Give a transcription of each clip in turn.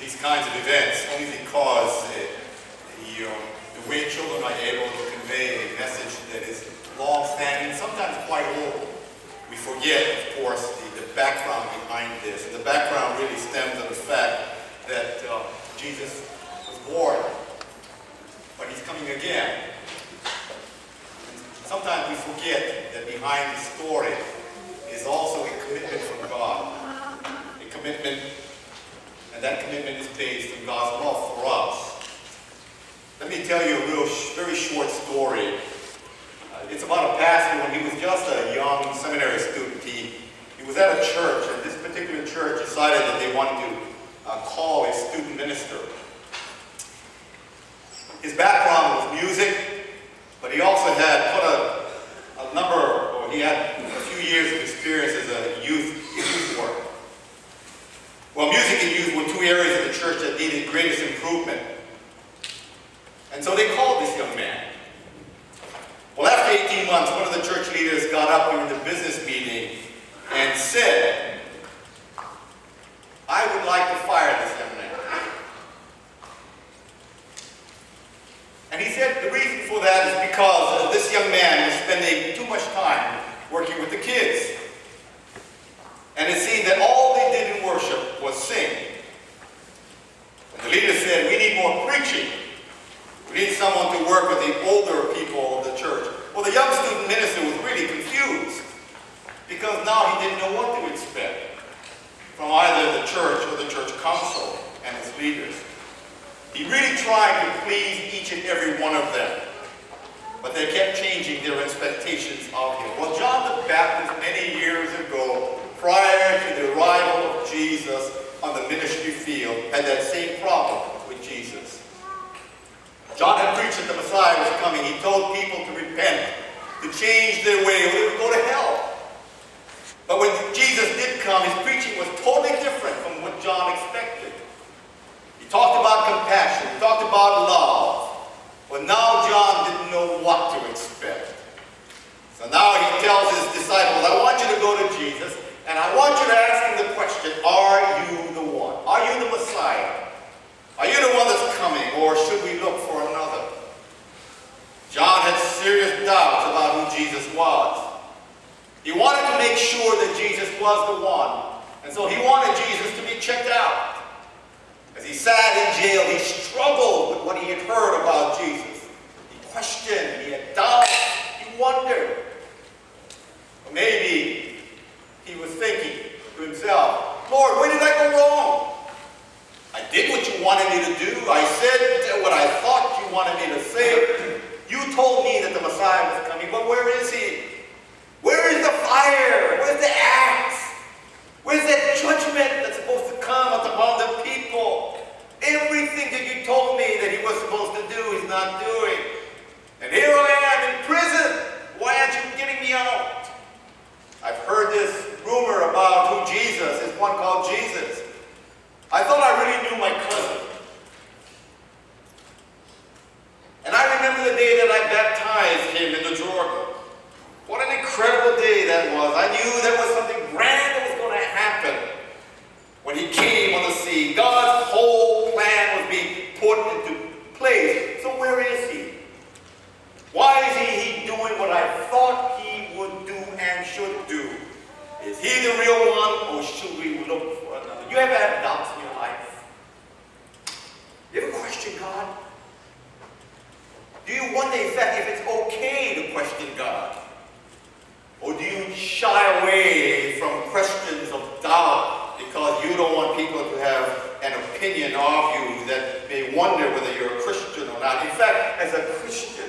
these kinds of events only because uh, the, uh, the way children are able to convey a message that is long-standing, sometimes quite old. We forget, of course, the, the background behind this. And the background really stems from the fact that uh, Jesus was born, but he's coming again. Sometimes we forget that behind the story is also a commitment from God. A commitment, and that commitment is based on God's love for us. Let me tell you a real, very short story. Uh, it's about a pastor when he was just a young seminary student. He, he was at a church, and this particular church decided that they wanted to uh, call a student minister. His background was music, but he also had put a, a number, or he had a few years of experience as a youth, youth worker. Well, music and youth were two areas of the church that needed greatest improvement. And so they called this young man. Well, after 18 months, one of the church leaders got up during the business meeting and said, I would like to fire this young man. And he said the reason for that is because uh, this young man was spending too much time working with the kids. And it seemed that all they did in worship was sing. And the leader said, we need more preaching. We need someone to work with the older people of the church. Well, the young student minister was really confused because now he didn't know what to expect from either the church or the church council and its leaders. He really tried to please each and every one of them, but they kept changing their expectations of him. Well, John the Baptist, many years ago, prior to the arrival of Jesus on the ministry field, had that same problem with Jesus. John had preached that the Messiah was coming. He told people to repent, to change their way, or they would go to hell. But when Jesus did come, his preaching was totally different from what John expected. He talked about compassion, he talked about love. But now John didn't know what to expect. So now he tells his disciples, I want you to go to Jesus, and I want you to ask him the question, are you the one? Are you the Messiah? Are you the one that's coming, or should we look for another? John had serious doubts about who Jesus was. He wanted to make sure that Jesus was the one. And so he wanted Jesus to be checked out. As he sat in jail, he struggled with what he had heard about Jesus. He questioned, he had doubts, he wondered. Or maybe he was thinking to himself, Lord, where did I go wrong? I did what you wanted me to do. I said what I thought you wanted me to say. You told me that the Messiah was coming, but where is he? Where is the fire? Where's the axe? Where's that judgment that's supposed to come upon the people? Everything that you told me that he was supposed to do, he's not doing. And here I am in prison. Why aren't you getting me out? I've heard this rumor about who Jesus is, one called Jesus. I thought I really knew my cousin. And I remember the day that I baptized him in the Jordan. What an incredible day that was. I knew there was something grand that was going to happen when he came on the scene. God's whole plan was being put into place. So where is he? Why is he, he doing what I thought he would do and should do? Is he the real one or should we look for another? You ever had doubts in your life? You ever question God? Wonder if, if it's okay to question God? Or do you shy away from questions of doubt because you don't want people to have an opinion of you that may wonder whether you're a Christian or not? In fact, as a Christian,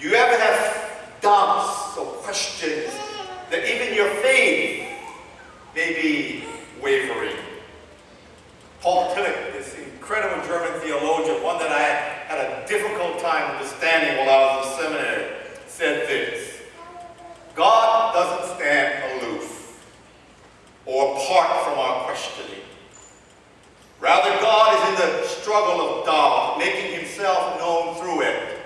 you ever have doubts or questions that even your faith may be wavering? Paul Tillich, this incredible German theologian, one that I had a difficult time understanding while I was in seminary, said this. God doesn't stand aloof or apart from our questioning. Rather, God is in the struggle of doubt, making himself known through it.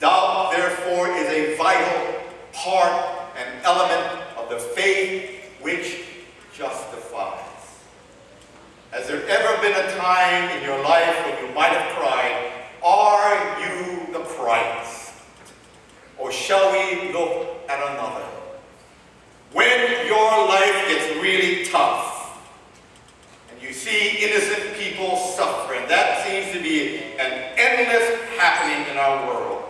Doubt, therefore, is a vital part and element of the faith which justifies. Has there ever been been a time in your life when you might have cried, Are you the Christ? Or shall we look at another? When your life gets really tough and you see innocent people suffering, that seems to be an endless happening in our world.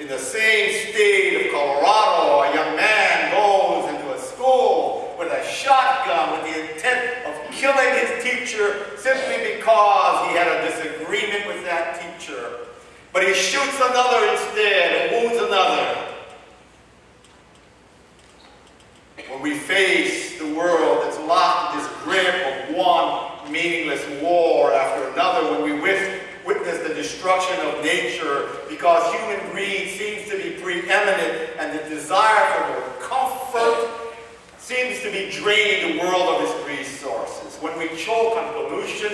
In the same state of Colorado, a young man goes into a school with a shotgun with the intent killing his teacher simply because he had a disagreement with that teacher. But he shoots another instead and wounds another. When we face the world that's locked in this grip of one meaningless war after another, when we witness the destruction of nature because human greed seems to be preeminent and the desire for comfort seems to be draining the world of its resources. When we choke on pollution,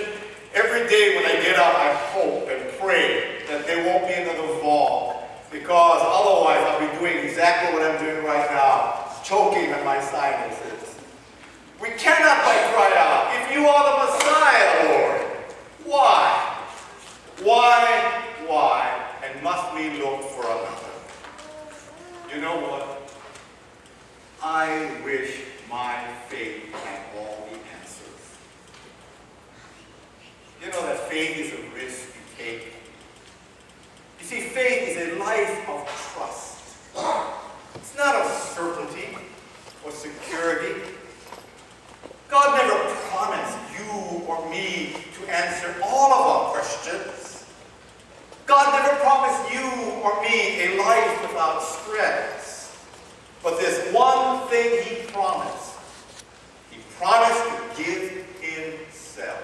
every day when I get up, I hope and pray that there won't be another fall. because otherwise I'll be doing exactly what I'm doing right now, choking on my sinuses. We cannot but cry out, if you are the Messiah, Lord, why? Why, why, and must we look for another? You know what? I wish my faith can all answers. You know that faith is a risk you take. You see, faith is a life of trust. It's not a certainty or security. God never promised you or me to answer all of our questions. God never promised you or me a life without stress. But there's one thing he promised. He promised to give himself.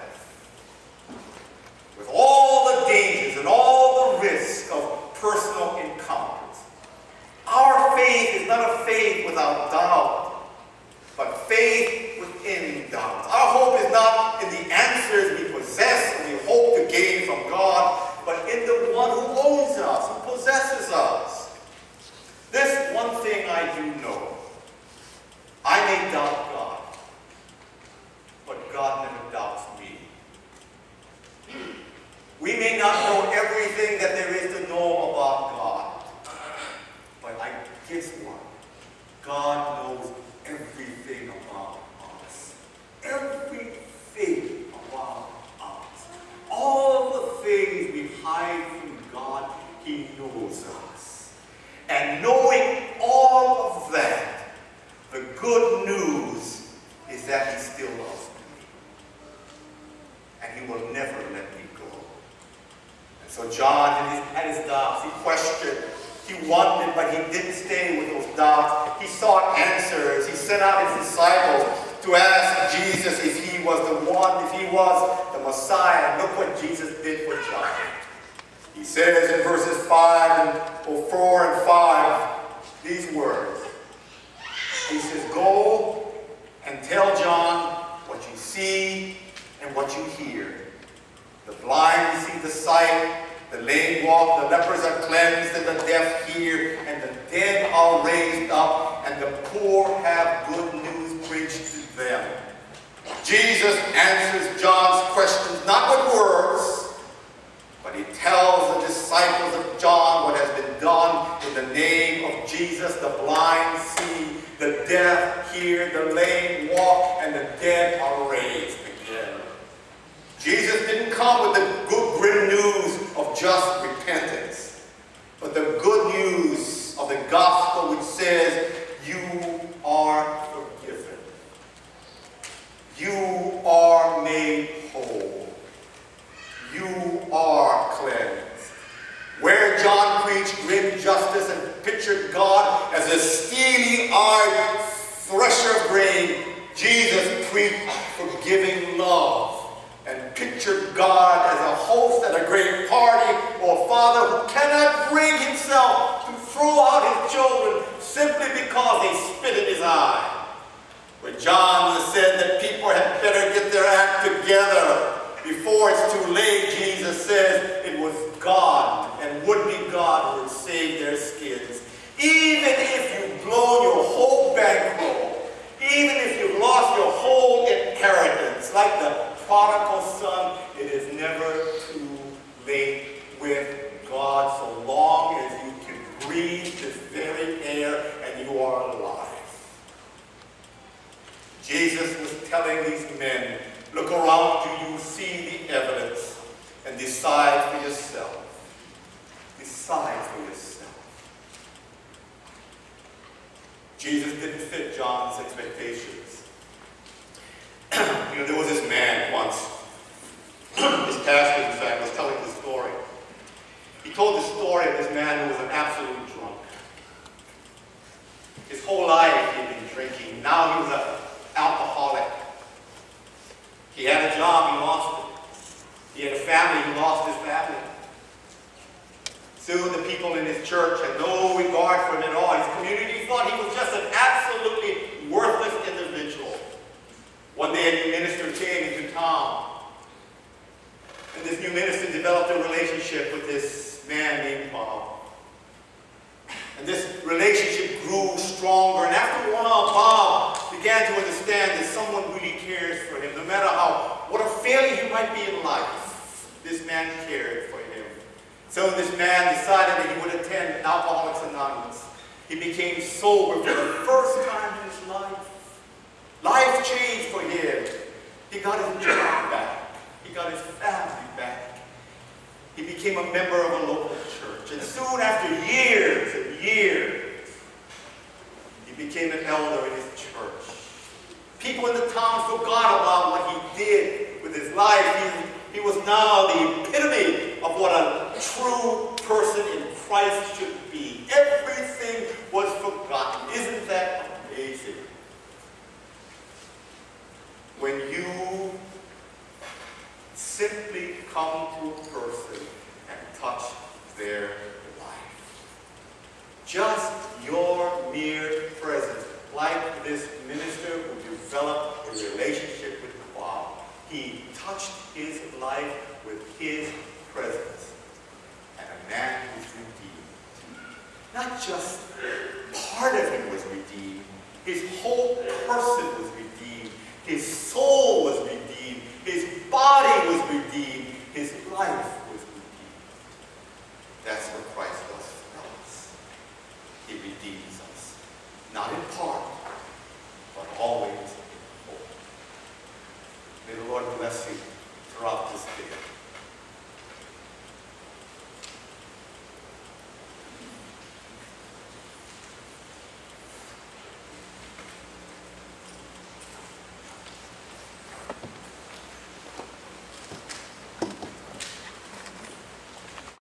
With all the dangers and all the risks of personal encounters. Our faith is not a faith without doubt, but faith within doubt. Our hope is not in the answers we possess and we hope to gain from God, but in the one who owns us, who possesses us. This one thing I do know. I may doubt God, but God never doubts me. We may not know everything that there is to know about God. But I guess what? God knows everything about us. Everything about us. All the things we hide from God, Knows us. And knowing all of that, the good news is that He still loves me. And He will never let me go. And so John, at his doubts, he questioned he wanted, but he didn't stay with those doubts. He sought answers. He sent out his disciples to ask Jesus if he was the one, if he was the Messiah. Look what Jesus did for John. He says in verses 5 and or 4 and 5 these words. He says, Go and tell John what you see and what you hear. The blind see the sight, the lame walk, the lepers are cleansed, and the deaf hear, and the dead are raised up, and the poor have good news preached to them. Jesus answers John's questions not with words, but he tells the disciples of John what has been done in the name of Jesus. The blind see, the deaf hear, the lame walk, and the dead are raised again. Jesus didn't come with the good grim news of just repentance, but the good news of the gospel which says you are forgiven. You are made whole. You are cleansed. Where John preached grim justice and pictured God as a steely-eyed thresher of grain, Jesus preached forgiving love and pictured God as a host at a great party or a father who cannot bring himself to throw out his children simply because they spit in his eye. When John said that people had better get their act together before it's too late, Jesus says it was God and would be God who would save their skins. Even if you've blown your whole bankroll, even if you've lost your whole inheritance, like the prodigal son, it is never too late with God so long as you can breathe this very air and you are alive. Jesus was telling these men, look around you, you see the evidence, and decide for yourself. Decide for yourself. Jesus didn't fit John's expectations. you know, there was this man once, his pastor, in fact, was telling the story. He told the story of this man who was an absolute drunk. His whole life he had been drinking. Now he was an alcoholic. He had a job, he lost it. He had a family, he lost his family. Soon the people in his church had no regard for him at all. His community thought he was just an absolutely worthless individual. One day a new minister came into town. And this new minister developed a relationship with this man named Bob. And this relationship grew stronger. And after a while, Bob began to understand that someone really cares for him. No matter how, what a failure he might be in life, this man cared for him. So this man decided that he would attend Alcoholics Anonymous. He became sober for the first time in his life. Life changed for him. He got his job back. He got his family back. He became a member of a local church. And soon after years and years, he became an elder in his church. People in the town forgot about what he did with his life. He, he was now the epitome of what a true person in Christ should be. Everything was forgotten. Isn't that amazing? When you simply come to a person and touch their life. Just your mere presence, like this minister who developed a relationship with God. He touched his life with his presence and man who's redeemed. Not just part of him was redeemed, his whole person was redeemed, his soul was redeemed, his body was redeemed, his life was redeemed. That's what Christ does for us. He redeems us, not in part,